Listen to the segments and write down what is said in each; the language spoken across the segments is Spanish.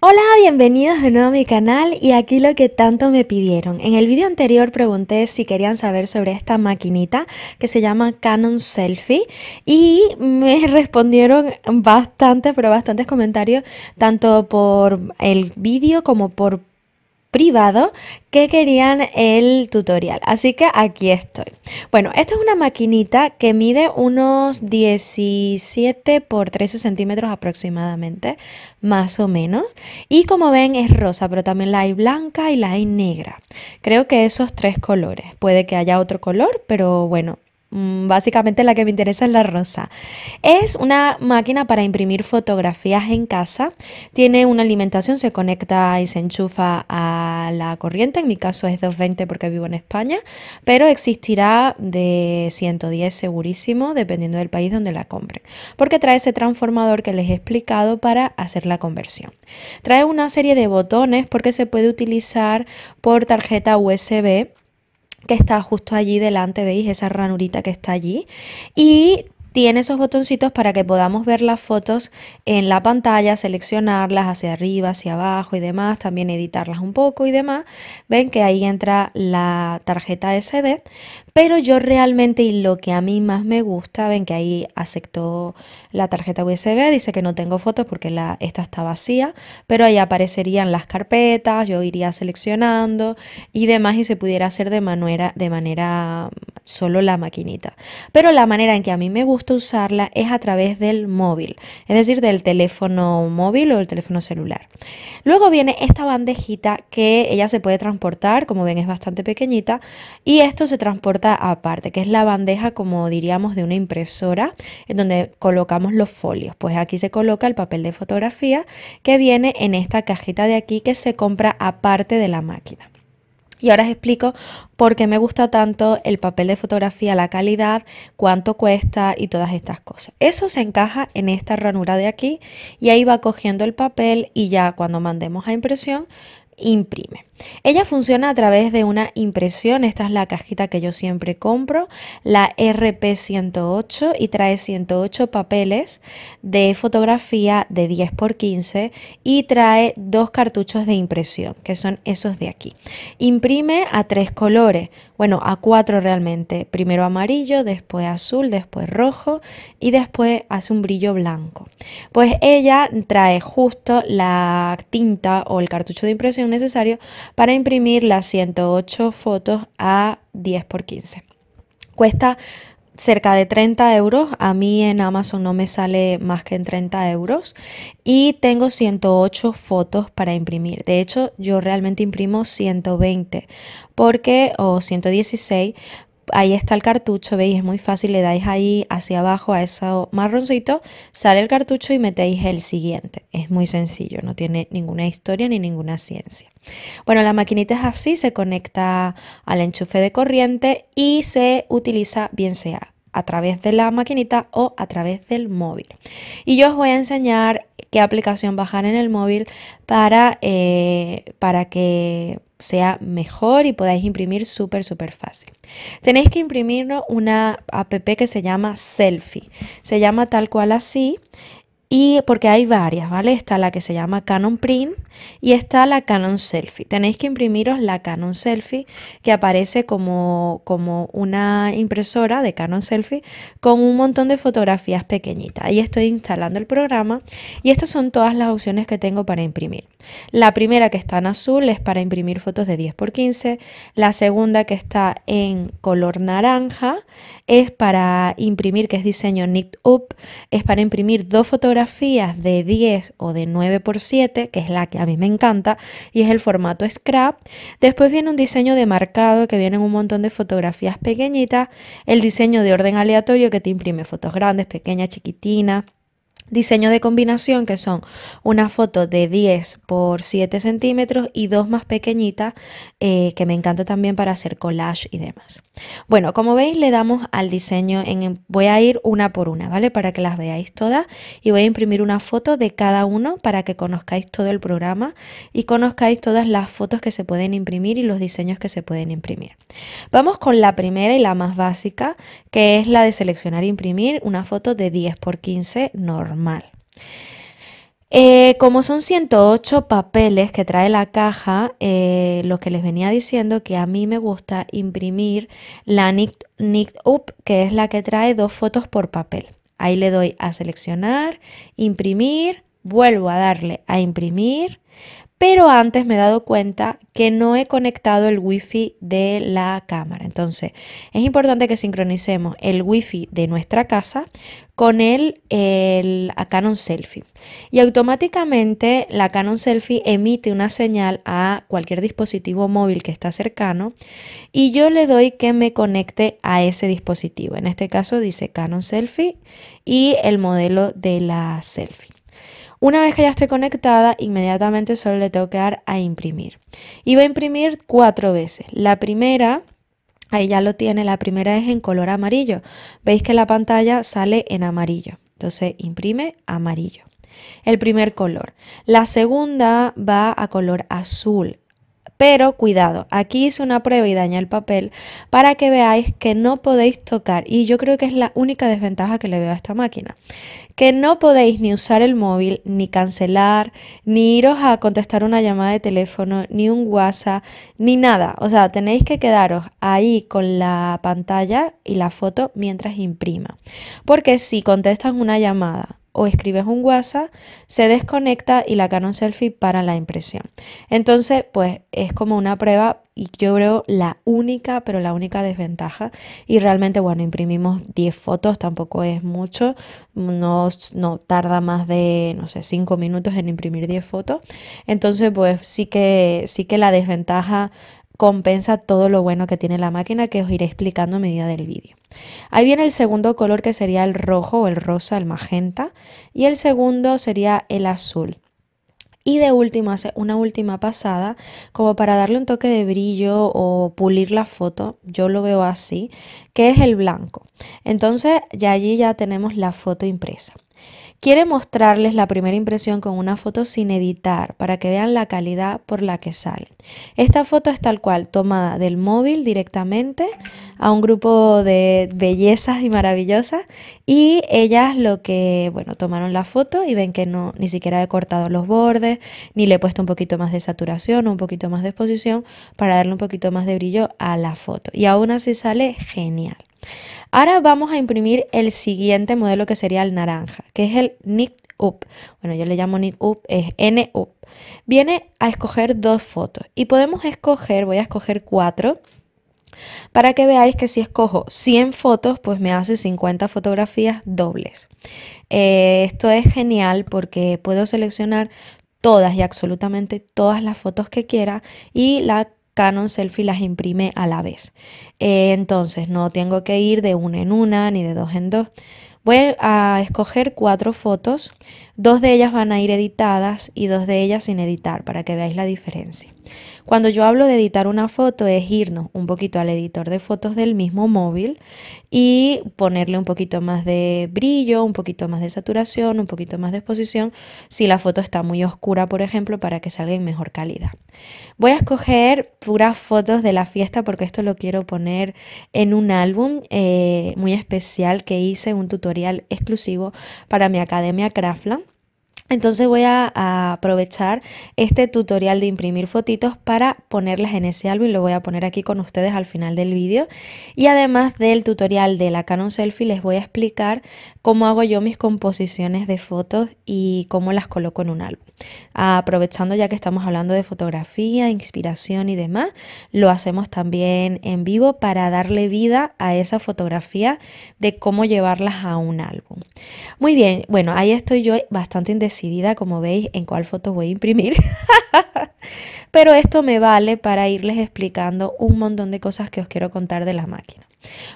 Hola, bienvenidos de nuevo a mi canal y aquí lo que tanto me pidieron. En el vídeo anterior pregunté si querían saber sobre esta maquinita que se llama Canon Selfie y me respondieron bastante, pero bastantes comentarios tanto por el vídeo como por privado que querían el tutorial. Así que aquí estoy. Bueno, esta es una maquinita que mide unos 17 por 13 centímetros aproximadamente, más o menos. Y como ven es rosa, pero también la hay blanca y la hay negra. Creo que esos tres colores. Puede que haya otro color, pero bueno, básicamente la que me interesa es la rosa. Es una máquina para imprimir fotografías en casa. Tiene una alimentación, se conecta y se enchufa a la corriente. En mi caso es 220 porque vivo en España, pero existirá de 110 segurísimo, dependiendo del país donde la compren. Porque trae ese transformador que les he explicado para hacer la conversión. Trae una serie de botones porque se puede utilizar por tarjeta USB que está justo allí delante, ¿veis? Esa ranurita que está allí. Y tiene esos botoncitos para que podamos ver las fotos en la pantalla, seleccionarlas hacia arriba, hacia abajo y demás, también editarlas un poco y demás. Ven que ahí entra la tarjeta SD, pero yo realmente y lo que a mí más me gusta, ven que ahí aceptó la tarjeta USB, dice que no tengo fotos porque la, esta está vacía, pero ahí aparecerían las carpetas, yo iría seleccionando y demás y se pudiera hacer de manera, de manera solo la maquinita. Pero la manera en que a mí me gusta usarla es a través del móvil, es decir, del teléfono móvil o del teléfono celular. Luego viene esta bandejita que ella se puede transportar, como ven es bastante pequeñita, y esto se transporta aparte, que es la bandeja, como diríamos, de una impresora, en donde colocamos los folios. Pues aquí se coloca el papel de fotografía que viene en esta cajita de aquí que se compra aparte de la máquina. Y ahora os explico por qué me gusta tanto el papel de fotografía, la calidad, cuánto cuesta y todas estas cosas. Eso se encaja en esta ranura de aquí y ahí va cogiendo el papel y ya cuando mandemos a impresión imprime. Ella funciona a través de una impresión, esta es la cajita que yo siempre compro, la RP108 y trae 108 papeles de fotografía de 10 x 15 y trae dos cartuchos de impresión, que son esos de aquí. Imprime a tres colores, bueno, a cuatro realmente, primero amarillo, después azul, después rojo y después hace un brillo blanco. Pues ella trae justo la tinta o el cartucho de impresión necesario para imprimir las 108 fotos a 10 x 15. Cuesta cerca de 30 euros. A mí en Amazon no me sale más que en 30 euros. Y tengo 108 fotos para imprimir. De hecho, yo realmente imprimo 120 porque, o 116 ahí está el cartucho, veis, es muy fácil, le dais ahí hacia abajo a ese marroncito, sale el cartucho y metéis el siguiente. Es muy sencillo, no tiene ninguna historia ni ninguna ciencia. Bueno, la maquinita es así, se conecta al enchufe de corriente y se utiliza bien sea a través de la maquinita o a través del móvil. Y yo os voy a enseñar qué aplicación bajar en el móvil para, eh, para que sea mejor y podáis imprimir súper, súper fácil. Tenéis que imprimir una app que se llama Selfie. Se llama tal cual así y porque hay varias, ¿vale? Está la que se llama Canon Print y está la Canon Selfie. Tenéis que imprimiros la Canon Selfie que aparece como, como una impresora de Canon Selfie con un montón de fotografías pequeñitas. Ahí estoy instalando el programa y estas son todas las opciones que tengo para imprimir. La primera que está en azul es para imprimir fotos de 10 x 15. La segunda que está en color naranja es para imprimir, que es diseño Knit Up, es para imprimir dos fotografías de 10 o de 9 por 7, que es la que a mí me encanta, y es el formato scrap. Después viene un diseño de marcado que vienen un montón de fotografías pequeñitas, el diseño de orden aleatorio que te imprime fotos grandes, pequeñas, chiquitinas Diseño de combinación que son una foto de 10 por 7 centímetros y dos más pequeñitas eh, que me encanta también para hacer collage y demás. Bueno, como veis le damos al diseño, voy a ir una por una, ¿vale? Para que las veáis todas y voy a imprimir una foto de cada uno para que conozcáis todo el programa y conozcáis todas las fotos que se pueden imprimir y los diseños que se pueden imprimir. Vamos con la primera y la más básica que es la de seleccionar e imprimir una foto de 10 por 15 normal. Eh, como son 108 papeles que trae la caja, eh, lo que les venía diciendo que a mí me gusta imprimir la Nick, Up, que es la que trae dos fotos por papel. Ahí le doy a seleccionar, imprimir, vuelvo a darle a imprimir, pero antes me he dado cuenta que no he conectado el wifi de la cámara. Entonces, es importante que sincronicemos el wifi de nuestra casa con el, Canon Selfie. Y automáticamente la Canon Selfie emite una señal a cualquier dispositivo móvil que está cercano y yo le doy que me conecte a ese dispositivo. En este caso dice Canon Selfie y el modelo de la selfie. Una vez que ya esté conectada, inmediatamente solo le tengo que dar a imprimir. Y va a imprimir cuatro veces. La primera, ahí ya lo tiene, la primera es en color amarillo. Veis que la pantalla sale en amarillo. Entonces imprime amarillo. El primer color. La segunda va a color azul. Pero cuidado, aquí hice una prueba y dañé el papel para que veáis que no podéis tocar. Y yo creo que es la única desventaja que le veo a esta máquina. Que no podéis ni usar el móvil, ni cancelar, ni iros a contestar una llamada de teléfono, ni un WhatsApp, ni nada. O sea, tenéis que quedaros ahí con la pantalla y la foto mientras imprima. Porque si contestas una llamada o escribes un WhatsApp, se desconecta y la Canon Selfie para la impresión. Entonces, pues es como una prueba y yo creo la única, pero la única desventaja. Y realmente, bueno, imprimimos 10 fotos, tampoco es mucho, no, no tarda más de, no sé, 5 minutos en imprimir 10 fotos. Entonces, pues sí que, sí que la desventaja compensa todo lo bueno que tiene la máquina que os iré explicando a medida del vídeo. Ahí viene el segundo color que sería el rojo o el rosa, el magenta, y el segundo sería el azul. Y de último hace una última pasada como para darle un toque de brillo o pulir la foto, yo lo veo así, que es el blanco. Entonces ya allí ya tenemos la foto impresa. Quiere mostrarles la primera impresión con una foto sin editar para que vean la calidad por la que sale. Esta foto es tal cual, tomada del móvil directamente a un grupo de bellezas y maravillosas y ellas lo que, bueno, tomaron la foto y ven que no, ni siquiera he cortado los bordes, ni le he puesto un poquito más de saturación o un poquito más de exposición para darle un poquito más de brillo a la foto. Y aún así sale genial. Ahora vamos a imprimir el siguiente modelo que sería el naranja, que es el Nick Up. Bueno, yo le llamo Nick Up, es N Up. Viene a escoger dos fotos y podemos escoger, voy a escoger cuatro, para que veáis que si escojo 100 fotos, pues me hace 50 fotografías dobles. Eh, esto es genial porque puedo seleccionar todas y absolutamente todas las fotos que quiera y la Canon Selfie las imprime a la vez. Eh, entonces no tengo que ir de una en una ni de dos en dos. Voy a escoger cuatro fotos, dos de ellas van a ir editadas y dos de ellas sin editar para que veáis la diferencia. Cuando yo hablo de editar una foto es irnos un poquito al editor de fotos del mismo móvil y ponerle un poquito más de brillo, un poquito más de saturación, un poquito más de exposición si la foto está muy oscura, por ejemplo, para que salga en mejor calidad. Voy a escoger puras fotos de la fiesta porque esto lo quiero poner en un álbum eh, muy especial que hice, un tutorial exclusivo para mi academia Craftland. Entonces voy a, aprovechar este tutorial de imprimir fotitos para ponerlas en ese álbum y lo voy a poner aquí con ustedes al final del vídeo. Y además del tutorial de la Canon Selfie les voy a explicar cómo hago yo mis composiciones de fotos y cómo las coloco en un álbum. Aprovechando ya que estamos hablando de fotografía, inspiración y demás, lo hacemos también en vivo para darle vida a esa fotografía de cómo llevarlas a un álbum. Muy bien, bueno, ahí estoy yo bastante indecidida, como veis, en cuál foto voy a imprimir. Pero esto me vale para irles explicando un montón de cosas que os quiero contar de la máquina.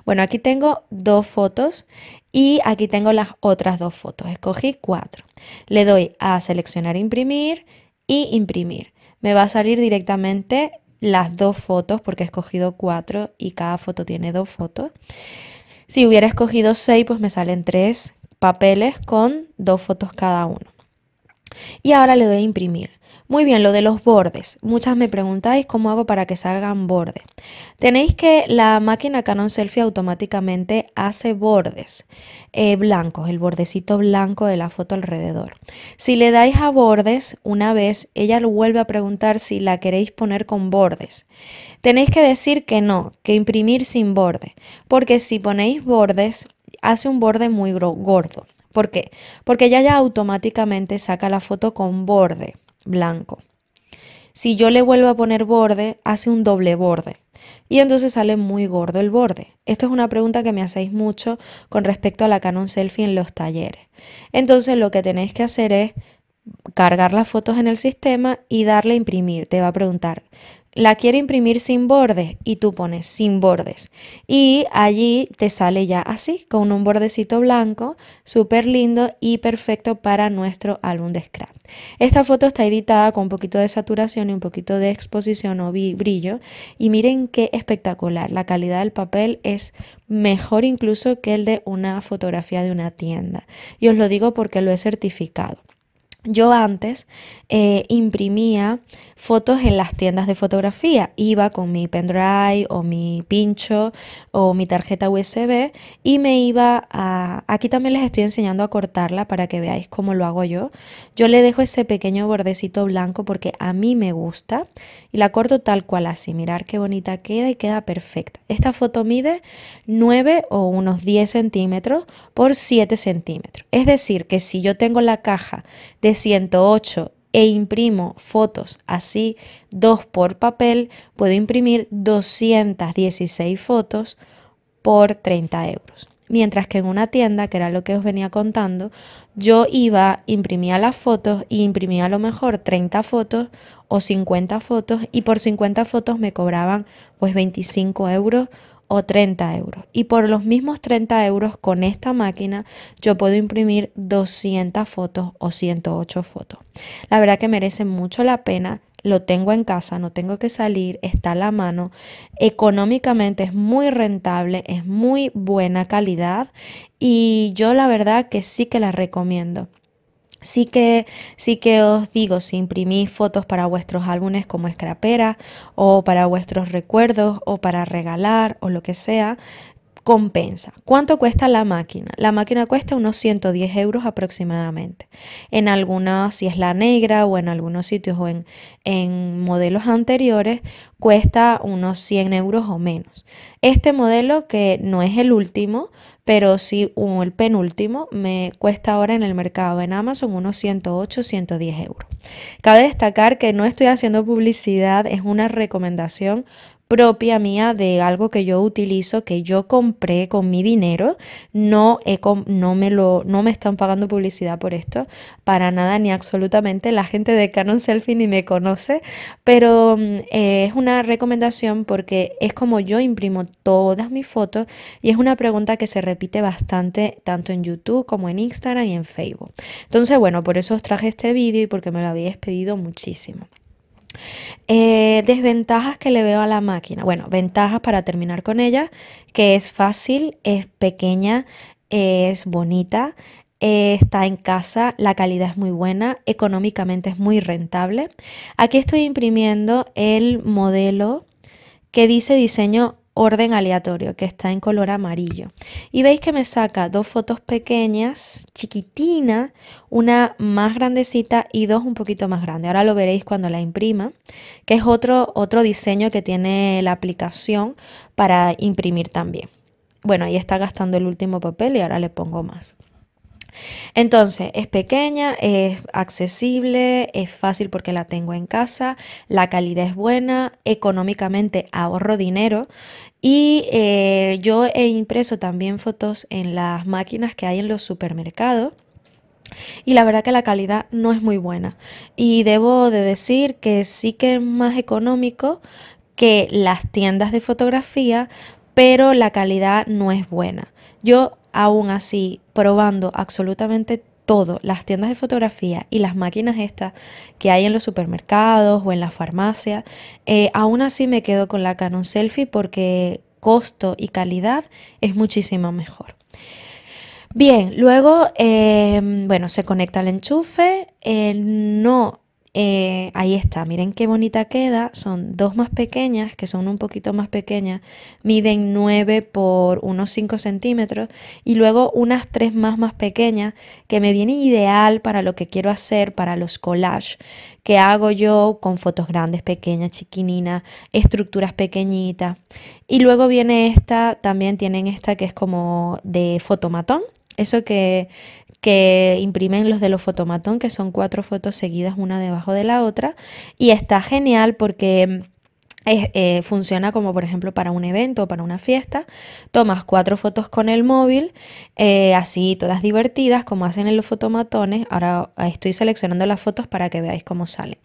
Bueno, aquí tengo dos fotos y aquí tengo las otras dos fotos. Escogí cuatro. Le doy a seleccionar imprimir y imprimir. Me va a salir directamente las dos fotos porque he escogido cuatro y cada foto tiene dos fotos. Si hubiera escogido seis, pues me salen tres papeles con dos fotos cada uno. Y ahora le doy a imprimir. Muy bien, lo de los bordes. Muchas me preguntáis cómo hago para que salgan bordes. Tenéis que la máquina Canon Selfie automáticamente hace bordes eh, blancos, el bordecito blanco de la foto alrededor. Si le dais a bordes una vez, ella lo vuelve a preguntar si la queréis poner con bordes. Tenéis que decir que no, que imprimir sin borde, porque si ponéis bordes, hace un borde muy gordo. ¿Por qué? Porque ella ya automáticamente saca la foto con borde blanco. Si yo le vuelvo a poner borde, hace un doble borde. Y entonces sale muy gordo el borde. Esto es una pregunta que me hacéis mucho con respecto a la Canon Selfie en los talleres. Entonces lo que tenéis que hacer es cargar las fotos en el sistema y darle a imprimir. Te va a preguntar, la quiere imprimir sin bordes y tú pones sin bordes. Y allí te sale ya así con un bordecito blanco súper lindo y perfecto para nuestro álbum de scrap. Esta foto está editada con un poquito de saturación y un poquito de exposición o brillo. Y miren qué espectacular la calidad del papel es mejor incluso que el de una fotografía de una tienda. Y os lo digo porque lo he certificado yo antes eh, imprimía fotos en las tiendas de fotografía. Iba con mi pendrive o mi pincho o mi tarjeta USB y me iba a... Aquí también les estoy enseñando a cortarla para que veáis cómo lo hago yo. Yo le dejo ese pequeño bordecito blanco porque a mí me gusta y la corto tal cual así. Mirar qué bonita queda y queda perfecta. Esta foto mide 9 o unos 10 centímetros por 7 centímetros. Es decir, que si yo tengo la caja de 108 e imprimo fotos así, dos por papel, puedo imprimir 216 fotos por 30 euros. Mientras que en una tienda, que era lo que os venía contando, yo iba, imprimía las fotos y imprimía a lo mejor 30 fotos o 50 fotos y por 50 fotos me cobraban pues 25 euros o 30 euros. Y por los mismos 30 euros con esta máquina yo puedo imprimir 200 fotos o 108 fotos. La verdad que merece mucho la pena. Lo tengo en casa, no tengo que salir, está a la mano. Económicamente es muy rentable, es muy buena calidad y yo la verdad que sí que la recomiendo. Sí que, sí que os digo, si imprimís fotos para vuestros álbumes como escrapera o para vuestros recuerdos o para regalar o lo que sea, compensa. ¿Cuánto cuesta la máquina? La máquina cuesta unos 110 euros aproximadamente. En algunas, si es la negra o en algunos sitios o en, en modelos anteriores, cuesta unos 100 euros o menos. Este modelo, que no es el último, pero sí el penúltimo, me cuesta ahora en el mercado en Amazon unos 108, 110 euros. Cabe destacar que no estoy haciendo publicidad, es una recomendación propia mía de algo que yo utilizo, que yo compré con mi dinero. No, no, me lo, no me están pagando publicidad por esto, para nada ni absolutamente. La gente de Canon Selfie ni me conoce, pero mm, eh, es una recomendación porque es como yo imprimo todas mis fotos y es una pregunta que se repite bastante tanto en YouTube como en Instagram y en Facebook. Entonces, bueno, por eso os traje este vídeo y porque me lo habéis pedido muchísimo. Eh, desventajas que le veo a la máquina. Bueno, ventajas para terminar con ella, que es fácil, es pequeña, es bonita, está en casa, la calidad es muy buena, económicamente es muy rentable. Aquí estoy imprimiendo el modelo que dice diseño orden aleatorio que está en color amarillo. Y veis que me saca dos fotos pequeñas, chiquitinas, una más grandecita y dos un poquito más grandes. Ahora lo veréis cuando la imprima, que es otro, otro diseño que tiene la aplicación para imprimir también. Bueno, ahí está gastando el último papel y ahora le pongo más. Entonces, es pequeña, es accesible, es fácil porque la tengo en casa, la calidad es buena, económicamente ahorro dinero y eh, yo he impreso también fotos en las máquinas que hay en los supermercados. Y la verdad que la calidad no es muy buena. Y debo de decir que sí que es más económico que las tiendas de fotografía, pero la calidad no es buena. Yo aún así probando absolutamente todo, las tiendas de fotografía y las máquinas estas que hay en los supermercados o en las farmacias, eh, aún así me quedo con la Canon Selfie porque costo y calidad es muchísimo mejor. Bien, luego, em, bueno, se conecta el enchufe. eh, no, eh, ahí está, miren qué bonita queda. Son dos más pequeñas, que son un poquito más pequeñas. Miden 9 por unos 5 centímetros. Y luego unas tres más más pequeñas, que me viene ideal para lo que quiero hacer, para los collages que hago yo con fotos grandes, pequeñas, chiquininas, estructuras pequeñitas. Y luego viene esta, también tienen esta que es como de fotomatón. Eso que, que imprimen los de los fotomatón, que son cuatro fotos seguidas una debajo de la otra. Y está genial porque es, eh, funciona como por ejemplo para un evento o para una fiesta. Tomas cuatro fotos con el móvil, eh, así todas divertidas, como hacen en los fotomatones. Ahora estoy seleccionando las fotos para que veáis cómo salen.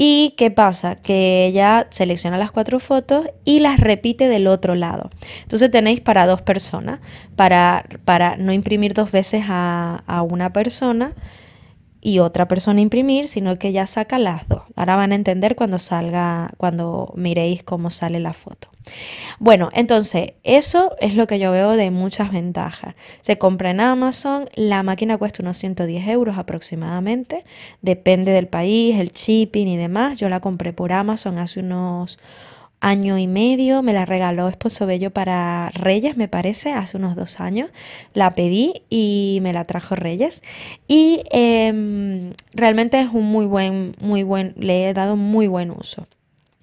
¿Y qué pasa? Que ella selecciona las cuatro fotos y las repite del otro lado. Entonces tenéis para dos personas, para, para no imprimir dos veces a, a una persona y otra persona imprimir, sino que ya saca las dos. Ahora van a entender cuando salga, cuando miréis cómo sale la foto. Bueno, entonces eso es lo que yo veo de muchas ventajas. Se compra en Amazon, la máquina cuesta unos 110 euros aproximadamente, depende del país, el shipping y demás. Yo la compré por Amazon hace unos año y medio, me la regaló Esposo Bello para Reyes, me parece, hace unos dos años. La pedí y me la trajo Reyes. Y eh, realmente es un muy buen, muy buen, le he dado muy buen uso.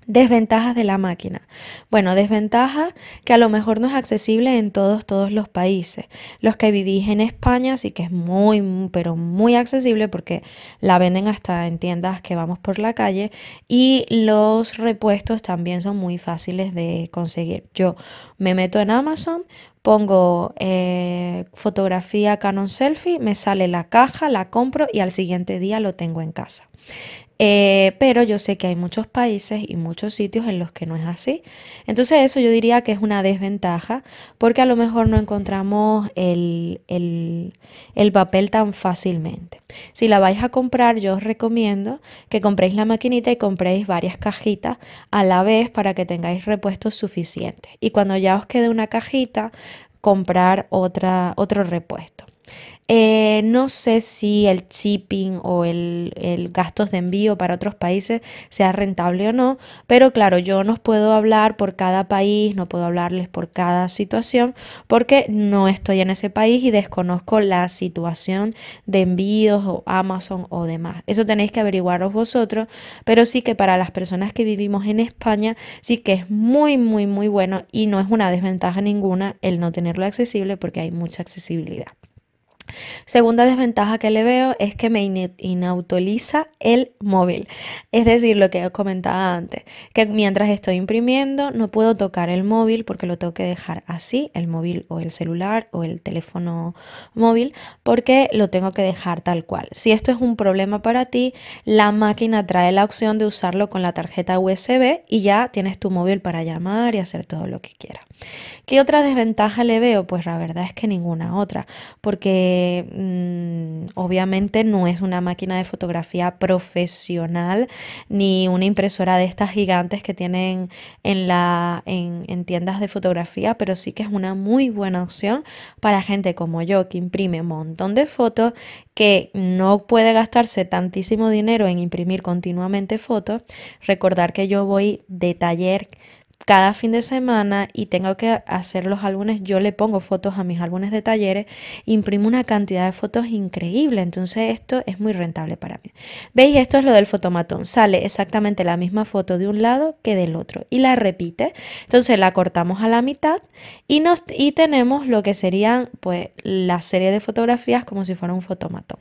Desventajas de la máquina. Bueno, desventajas que a lo mejor no es accesible en todos, todos los países. Los que vivís en España sí que es muy, pero muy accesible porque la venden hasta en tiendas que vamos por la calle y los repuestos también son muy fáciles de conseguir. Yo me meto en Amazon, pongo eh, fotografía Canon Selfie, me sale la caja, la compro y al siguiente día lo tengo en casa. Eh, pero yo sé que hay muchos países y muchos sitios en los que no es así. Entonces eso yo diría que es una desventaja porque a lo mejor no encontramos el, el, el papel tan fácilmente. Si la vais a comprar, yo os recomiendo que compréis la maquinita y compréis varias cajitas a la vez para que tengáis repuestos suficientes. Y cuando ya os quede una cajita, comprar otra, otro repuesto. Eh, no sé si el shipping o el, el, gastos de envío para otros países sea rentable o no, pero claro, yo no puedo hablar por cada país, no puedo hablarles por cada situación, porque no estoy en ese país y desconozco la situación de envíos o Amazon o demás. Eso tenéis que averiguaros vosotros, pero sí que para las personas que vivimos en España, sí que es muy, muy, muy bueno y no es una desventaja ninguna el no tenerlo accesible porque hay mucha accesibilidad. Segunda desventaja que le veo es que me inautoriza el móvil. Es decir, lo que os comentaba antes, que mientras estoy imprimiendo no puedo tocar el móvil porque lo tengo que dejar así, el móvil o el celular o el teléfono móvil, porque lo tengo que dejar tal cual. Si esto es un problema para ti, la máquina trae la opción de usarlo con la tarjeta USB y ya tienes tu móvil para llamar y hacer todo lo que quieras. ¿Qué otra desventaja le veo? Pues la verdad es que ninguna otra, porque mmm, obviamente no es una máquina de fotografía profesional ni una impresora de estas gigantes que tienen en, en tiendas de fotografía, pero sí que es una muy buena opción para gente como yo que imprime un montón de fotos, que no puede gastarse tantísimo dinero en imprimir continuamente fotos. Recordar que yo voy de taller cada fin de semana y tengo que hacer los álbumes, yo le pongo fotos a mis álbumes de talleres, imprimo una cantidad de fotos increíble, entonces esto es muy rentable para mí. ¿Veis? Esto es lo del fotomatón, sale exactamente la misma foto de un lado que del otro y la repite, entonces la cortamos a la mitad y, nos, y tenemos lo que serían pues la serie de fotografías como si fuera un fotomatón.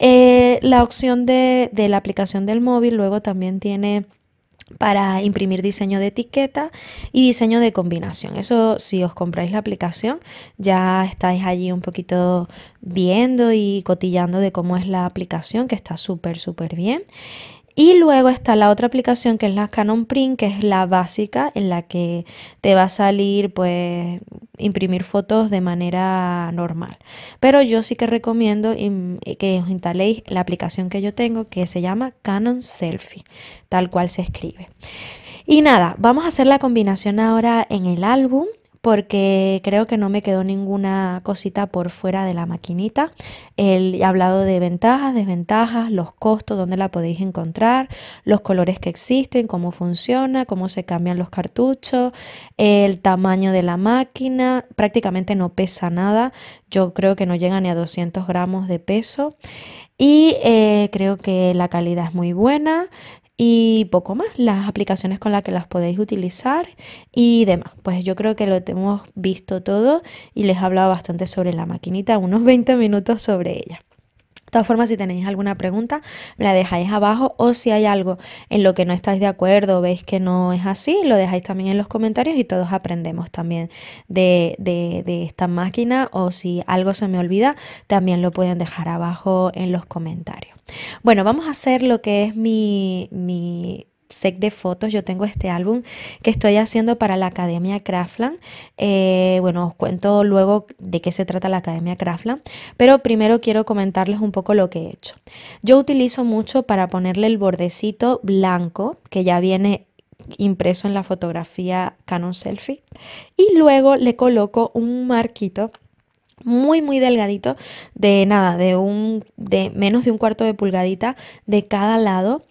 Eh, la opción de, de la aplicación del móvil luego también tiene para imprimir diseño de etiqueta y diseño de combinación. Eso si os compráis la aplicación ya estáis allí un poquito viendo y cotillando de cómo es la aplicación que está súper súper bien. Y luego está la otra aplicación que es la Canon Print, que es la básica en la que te va a salir pues imprimir fotos de manera normal. Pero yo sí que recomiendo que os instaléis la aplicación que yo tengo que se llama Canon Selfie, tal cual se escribe. Y nada, vamos a hacer la combinación ahora en el álbum porque creo que no me quedó ninguna cosita por fuera de la maquinita. Él ha hablado de ventajas, desventajas, los costos, dónde la podéis encontrar, los colores que existen, cómo funciona, cómo se cambian los cartuchos, el tamaño de la máquina, prácticamente no pesa nada, yo creo que no llega ni a 200 gramos de peso. Y eh, creo que la calidad es muy buena y poco más, las aplicaciones con las que las podéis utilizar y demás. Pues yo creo que lo hemos visto todo y les he hablado bastante sobre la maquinita, unos 20 minutos sobre ella. De todas formas, si tenéis alguna pregunta, la dejáis abajo o si hay algo en lo que no estáis de acuerdo o veis que no es así, lo dejáis también en los comentarios y todos aprendemos también de, esta máquina o si algo se me olvida, también lo pueden dejar abajo en los comentarios. Bueno, vamos a hacer lo que es mi, mi set de fotos. Yo tengo este álbum que estoy haciendo para la Academia Craftland. Eh, bueno, os cuento luego de qué se trata la Academia Craftland, pero primero quiero comentarles un poco lo que he hecho. Yo utilizo mucho para ponerle el bordecito blanco que ya viene impreso en la fotografía Canon Selfie y luego le coloco un marquito muy muy delgadito de nada de un de menos de un cuarto de pulgadita de cada lado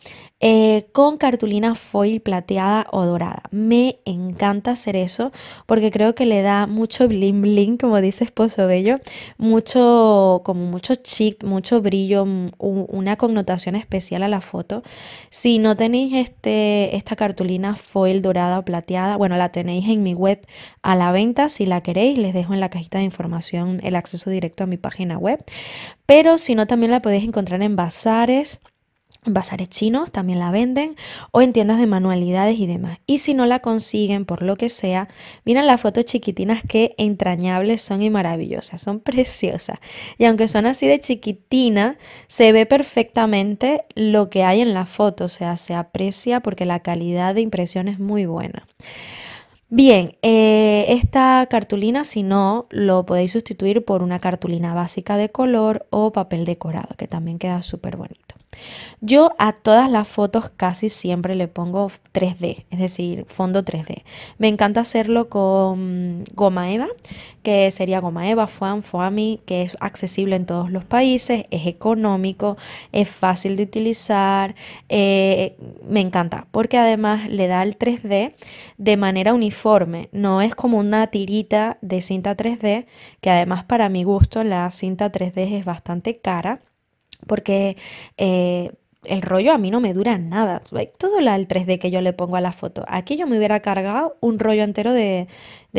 eh, con cartulina foil plateada o dorada. Me encanta hacer eso porque creo que le da mucho bling bling, como dice Esposo Bello, mucho, como mucho chic, mucho brillo, una connotación especial a la foto. Si no tenéis este, esta cartulina foil dorada o plateada, bueno, la tenéis en mi web a la venta. Si la queréis, les dejo en la cajita de información el acceso directo a mi página web. Pero si no, también la podéis encontrar en bazares bazares chinos también la venden o en tiendas de manualidades y demás. Y si no la consiguen por lo que sea, miren las fotos chiquitinas que entrañables son y maravillosas, son preciosas. Y aunque son así de chiquitina, se ve perfectamente lo que hay en la foto, o sea, se aprecia porque la calidad de impresión es muy buena. Bien, eh, esta cartulina si no lo podéis sustituir por una cartulina básica de color o papel decorado que también queda súper bonito. Yo a todas las fotos casi siempre le pongo 3D, es decir, fondo 3D. Me encanta hacerlo con goma eva, que sería goma eva, foam, foami, que es accesible en todos los países, es económico, es fácil de utilizar, eh, me encanta, porque además le da el 3D de manera uniforme, no es como una tirita de cinta 3D, que además para mi gusto la cinta 3D es bastante cara porque eh, el rollo a mí no me dura nada. Todo el 3D que yo le pongo a la foto. Aquí yo me hubiera cargado un rollo entero de,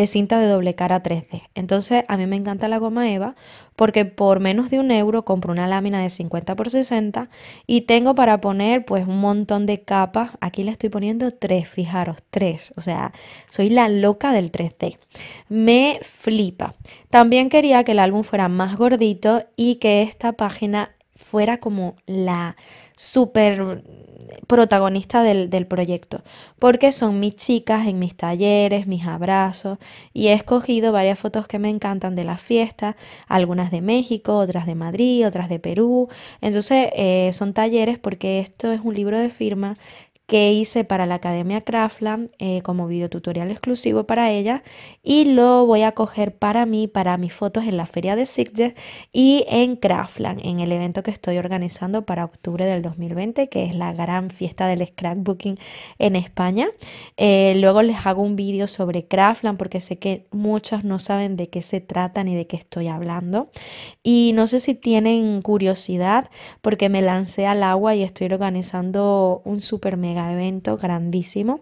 cinta de doble cara 3D. Entonces a mí me encanta la goma Eva porque por menos de un euro compro una lámina de 50 x 60 y tengo para poner pues un montón de capas. Aquí le estoy poniendo tres, fijaros, tres. O sea, soy la loca del 3D. Me flipa. También quería que el álbum fuera más gordito y que esta página fuera como la super protagonista del, del, proyecto, porque son mis chicas en mis talleres, mis abrazos, y he escogido varias fotos que me encantan de la fiesta, algunas de México, otras de Madrid, otras de Perú. Entonces eh, son talleres porque esto es un libro de firma que hice para la Academia Craftland eh, como video tutorial exclusivo para ella y lo voy a coger para mí, para mis fotos en la feria de Sitges y en Craftland, en el evento que estoy organizando para octubre del 2020, que es la gran fiesta del scrapbooking en España. Eh, luego les hago un vídeo sobre Craftland porque sé que muchos no saben de qué se trata ni de qué estoy hablando y no sé si tienen curiosidad porque me lancé al agua y estoy organizando un super mega evento grandísimo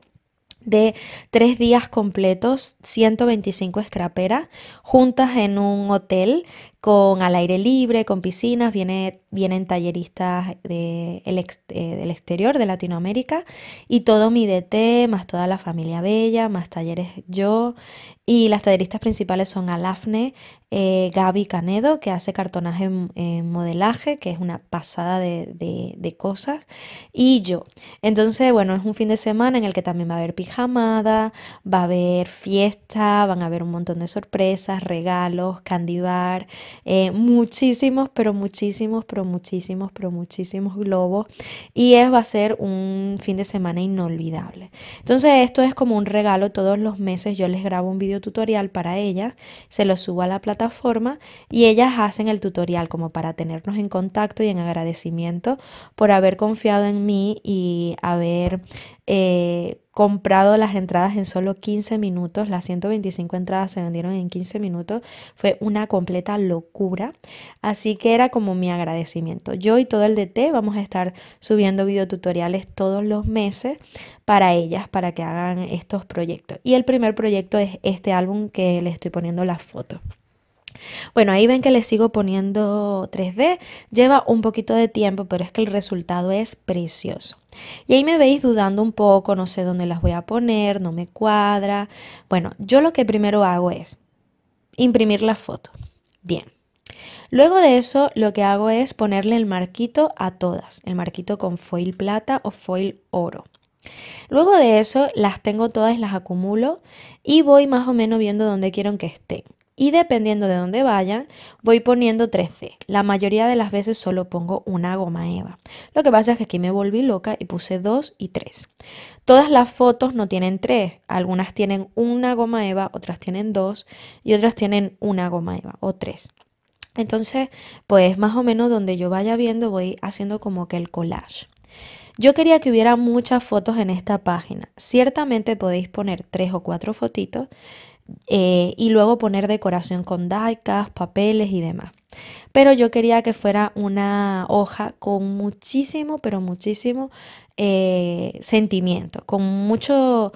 de tres días completos, 125 scraperas, juntas en un hotel con al aire libre, con piscinas, viene, vienen talleristas de, eh, del exterior, de Latinoamérica, y todo mi DT, más toda la familia Bella, más talleres yo, y las talleristas principales son Alafne, eh, Gaby Canedo, que hace cartonaje en, modelaje, que es una pasada de, de, cosas, y yo. Entonces, bueno, es un fin de semana en el que también va a haber pijamada, va a haber fiesta, van a haber un montón de sorpresas, regalos, candy bar, eh, muchísimos, pero muchísimos, pero muchísimos, pero muchísimos globos y es, va a ser un fin de semana inolvidable. Entonces esto es como un regalo todos los meses, yo les grabo un video tutorial para ellas, se lo subo a la plataforma y ellas hacen el tutorial como para tenernos en contacto y en agradecimiento por haber confiado en mí y haber eh, comprado las entradas en solo 15 minutos. Las 125 entradas se vendieron en 15 minutos. Fue una completa locura. Así que era como mi agradecimiento. Yo y todo el DT vamos a estar subiendo videotutoriales todos los meses para ellas, para que hagan estos proyectos. Y el primer proyecto es este álbum que le estoy poniendo las fotos. Bueno, ahí ven que le sigo poniendo 3D. Lleva un poquito de tiempo, pero es que el resultado es precioso. Y ahí me veis dudando un poco, no sé dónde las voy a poner, no me cuadra. Bueno, yo lo que primero hago es imprimir la foto. Bien. Luego de eso, lo que hago es ponerle el marquito a todas. El marquito con foil plata o foil oro. Luego de eso, las tengo todas, las acumulo y voy más o menos viendo dónde quiero que estén y dependiendo de dónde vayan, voy poniendo 3D. La mayoría de las veces solo pongo una goma eva. Lo que pasa es que aquí me volví loca y puse 2 y 3. Todas las fotos no tienen 3. Algunas tienen una goma eva, otras tienen 2 y otras tienen una goma eva o 3. Entonces, pues más o menos donde yo vaya viendo voy haciendo como que el collage. Yo quería que hubiera muchas fotos en esta página. Ciertamente podéis poner 3 o 4 fotitos, eh, y luego poner decoración con diecast, papeles y demás. Pero yo quería que fuera una hoja con muchísimo, pero muchísimo eh, sentimiento, con mucho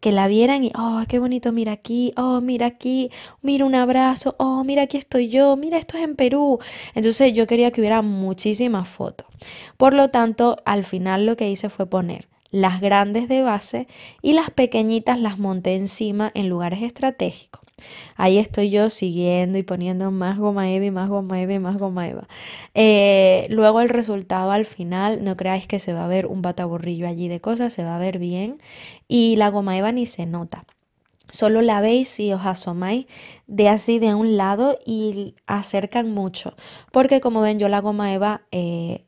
que la vieran y, oh, qué bonito, mira aquí, oh, mira aquí, mira un abrazo, oh, mira aquí estoy yo, mira esto es en Perú. Entonces yo quería que hubiera muchísimas fotos. Por lo tanto, al final lo que hice fue poner las grandes de base y las pequeñitas las monté encima en lugares estratégicos. Ahí estoy yo siguiendo y poniendo más goma eva y más goma eva y más goma eva. Eh, luego el resultado al final, no creáis que se va a ver un bataborrillo allí de cosas, se va a ver bien y la goma eva ni se nota. Solo la veis si os asomáis de así de un lado y acercan mucho. Porque como ven yo la goma eva eh,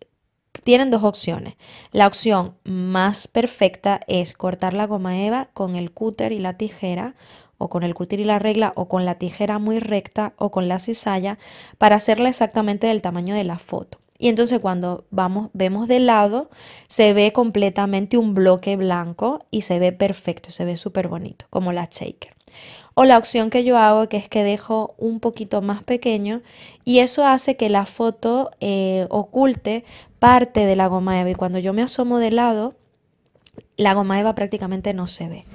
tienen dos opciones. La opción más perfecta es cortar la goma eva con el cúter y la tijera o con el cúter y la regla o con la tijera muy recta o con la cizalla para hacerla exactamente del tamaño de la foto. Y entonces cuando vamos, vemos de lado, se ve completamente un bloque blanco y se ve perfecto, se ve súper bonito, como la shaker. O la opción que yo hago que es que dejo un poquito más pequeño y eso hace que la foto eh, oculte parte de la goma eva y cuando yo me asomo de lado, la goma eva prácticamente no se ve.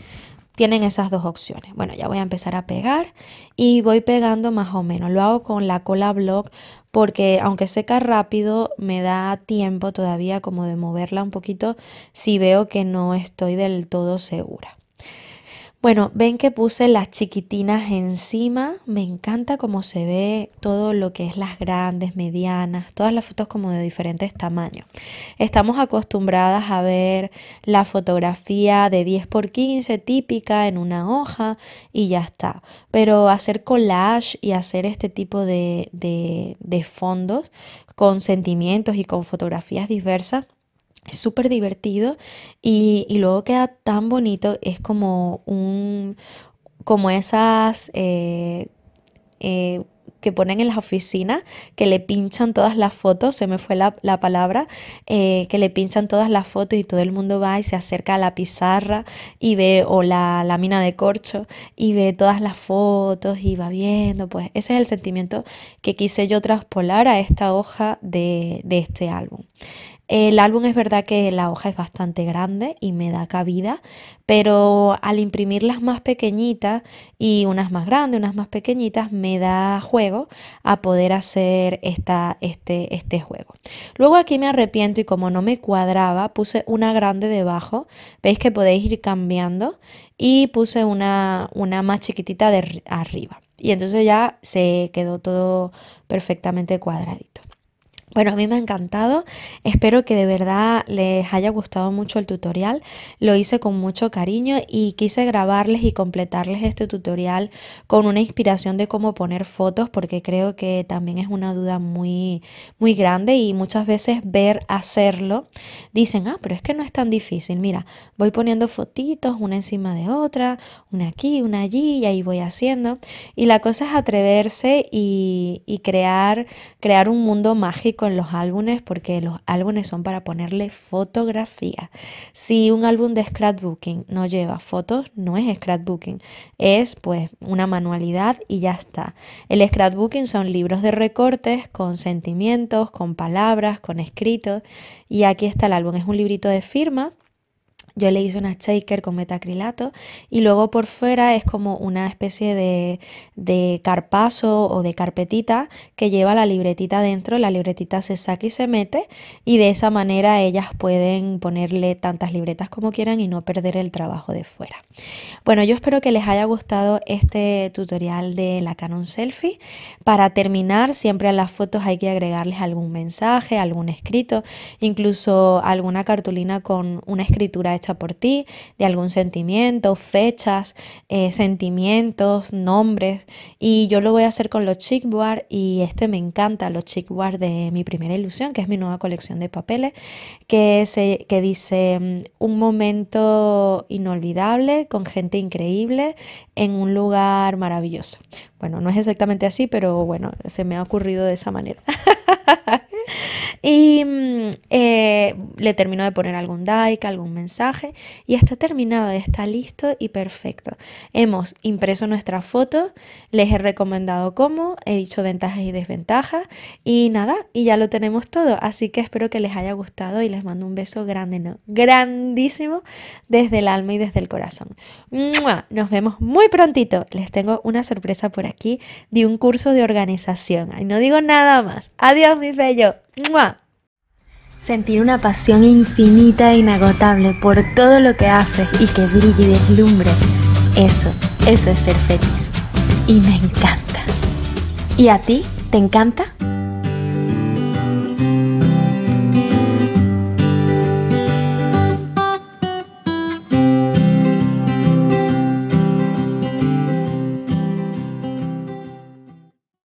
Tienen esas dos opciones. Bueno, ya voy a empezar a pegar y voy pegando más o menos. Lo hago con la cola block porque aunque seca rápido, me da tiempo todavía como de moverla un poquito si veo que no estoy del todo segura. Bueno, ven que puse las chiquitinas encima. Me encanta cómo se ve todo lo que es las grandes, medianas, todas las fotos como de diferentes tamaños. Estamos acostumbradas a ver la fotografía de 10 x 15 típica en una hoja y ya está. Pero hacer collage y hacer este tipo de, de fondos con sentimientos y con fotografías diversas es súper divertido y, luego queda tan bonito, es como un, como esas eh, eh, que ponen en las oficinas, que le pinchan todas las fotos, se me fue la, palabra, eh, que le pinchan todas las fotos y todo el mundo va y se acerca a la pizarra y ve, o la lámina de corcho, y ve todas las fotos y va viendo, pues ese es el sentimiento que quise yo traspolar a esta hoja de, de este álbum. El álbum es verdad que la hoja es bastante grande y me da cabida, pero al imprimir las más pequeñitas y unas más grandes, unas más pequeñitas, me da juego a poder hacer esta, este, este juego. Luego aquí me arrepiento y como no me cuadraba, puse una grande debajo. Veis que podéis ir cambiando y puse una, una más chiquitita de arriba. Y entonces ya se quedó todo perfectamente cuadradito. Bueno, a mí me ha encantado, espero que de verdad les haya gustado mucho el tutorial, lo hice con mucho cariño y quise grabarles y completarles este tutorial con una inspiración de cómo poner fotos porque creo que también es una duda muy, muy grande y muchas veces ver hacerlo dicen, ah, pero es que no es tan difícil, mira, voy poniendo fotitos una encima de otra, una aquí, una allí y ahí voy haciendo. Y la cosa es atreverse y, crear, crear un mundo mágico en los álbumes porque los álbumes son para ponerle fotografía. Si un álbum de scrapbooking no lleva fotos, no es scrapbooking, es pues una manualidad y ya está. El scrapbooking son libros de recortes con sentimientos, con palabras, con escritos y aquí está el álbum, es un librito de firma yo le hice una shaker con metacrilato y luego por fuera es como una especie de, de carpazo o de carpetita que lleva la libretita dentro. La libretita se saca y se mete y de esa manera ellas pueden ponerle tantas libretas como quieran y no perder el trabajo de fuera. Bueno, yo espero que les haya gustado este tutorial de la Canon Selfie. Para terminar, siempre a las fotos hay que agregarles algún mensaje, algún escrito, incluso alguna cartulina con una escritura hecha por ti, de algún sentimiento, fechas, eh, sentimientos, nombres. Y yo lo voy a hacer con los chickboard y este me encanta, los chickboard de mi primera ilusión, que es mi nueva colección de papeles, que, se, que dice mm, un momento inolvidable con gente increíble en un lugar maravilloso. Bueno, no es exactamente así, pero bueno, se me ha ocurrido de esa manera. y mm, eh, le termino de poner algún like, algún mensaje y está terminado, está listo y perfecto. Hemos impreso nuestra foto, les he recomendado cómo, he dicho ventajas y desventajas y nada, y ya lo tenemos todo. Así que espero que les haya gustado y les mando un beso grande, no, grandísimo desde el alma y desde el corazón. Nos vemos muy prontito. Les tengo una sorpresa por aquí de un curso de organización. Y no digo nada más. Adiós, mi bello. Sentir una pasión infinita e inagotable por todo lo que haces y que brille y deslumbre. Eso, eso es ser feliz. Y me encanta. ¿Y a ti? ¿Te encanta?